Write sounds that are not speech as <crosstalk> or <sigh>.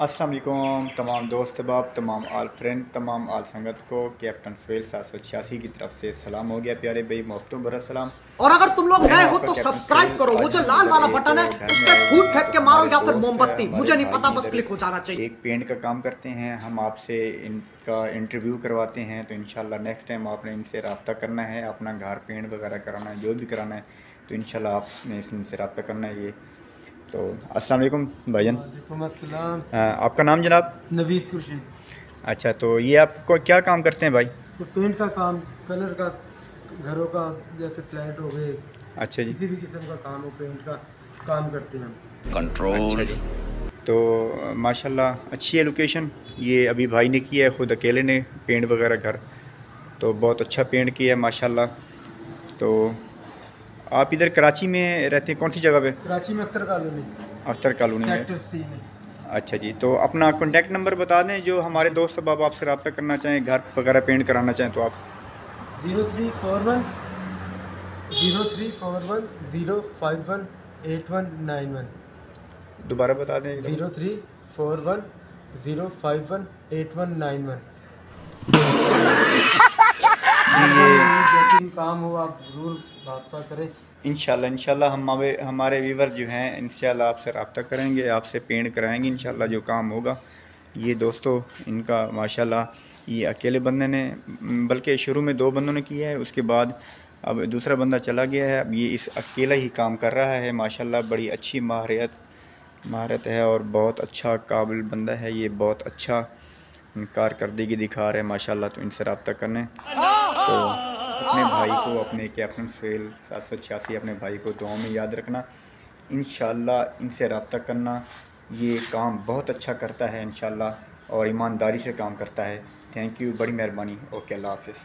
अस्सलाम वालेकुम तमाम दोस्त बाब तमाम आल फ्रेंड तमाम आल संगत को कैप्टन सुहेल सात सौ छियासी की तरफ़ से सलाम हो गया प्यारे भाई मोहब्बतों बरस सलाम। और अगर तुम लोग नए हो तो सब्सक्राइब करो वो जो लाल वाला बटन है उस पर फूट फेंक के मारो या फिर मोमबत्ती मुझे नहीं पता बस क्लिक हो जाना चाहिए। एक पेंट का काम करते हैं हम आपसे इनका इंटरव्यू करवाते हैं तो इंशाल्लाह नेक्स्ट टाइम आपने इनसे रब्ता करना है अपना घर पेंट वगैरह कराना है जो भी कराना है तो इंशाल्लाह आपने इनसे रब्ता करना है ये। तो अस्सलाम वालेकुम भाईजान। अ, आपका नाम जनाब? नवीद खुर्शीद। अच्छा तो ये आपको क्या काम करते हैं भाई? तो पेंट का काम कलर का घरों का जैसे फ्लैट हो गए अच्छा जी। किसी भी किस्म का काम हो पेंट का काम करते हैं हम। अच्छा तो माशाल्लाह अच्छी है लोकेशन ये अभी भाई ने किया है ख़ुद अकेले ने पेंट वगैरह घर। तो बहुत अच्छा पेंट किया है माशाल्लाह। तो आप इधर कराची में रहते हैं? कौन सी जगह पे? कराची में Akhtar colony. Akhtar colony sector C में। अच्छा जी तो अपना कॉन्टैक्ट नंबर बता दें जो हमारे दोस्त अब आपसे रब्ता करना चाहें घर वगैरह पेंट कराना चाहें तो आप। Zero three four one zero three four one zero five one eight one nine one. दोबारा बता दें zero three four one zero five one eight one nine one. काम हो, आप ज़रूर रब्ता करें। इंशाल्लाह इंशाल्लाह हम हमारे हमारे व्यूवर जो हैं, इंशाल्लाह आपसे रब्ता करेंगे, आपसे पेंट कराएँगे, इंशाल्लाह जो काम होगा। ये दोस्तों, इनका माशाल्लाह, ये अकेले बंदे ने, बल्कि शुरू में दो बंदों ने किया है, उसके बाद अब दूसरा बंदा चला गया है। अब ये इस अकेला ही काम कर रहा है, माशाल्लाह बड़ी अच्छी महारत महारत है और बहुत अच्छा काबिल बंदा है। ये बहुत अच्छा कारकर्दगी दिखा रहे हैं, माशाल्लाह तो इनसे रब्ता करने। तो अपने <laughs> भाई को अपने कैप्टन फेल सात सौ छियासी अपने भाई को दुआ में याद रखना। इन इनसे रबता करना ये काम बहुत अच्छा करता है इन और ईमानदारी से काम करता है। थैंक यू बड़ी मेहरबानी। ओके अल्लाह हाफिज़।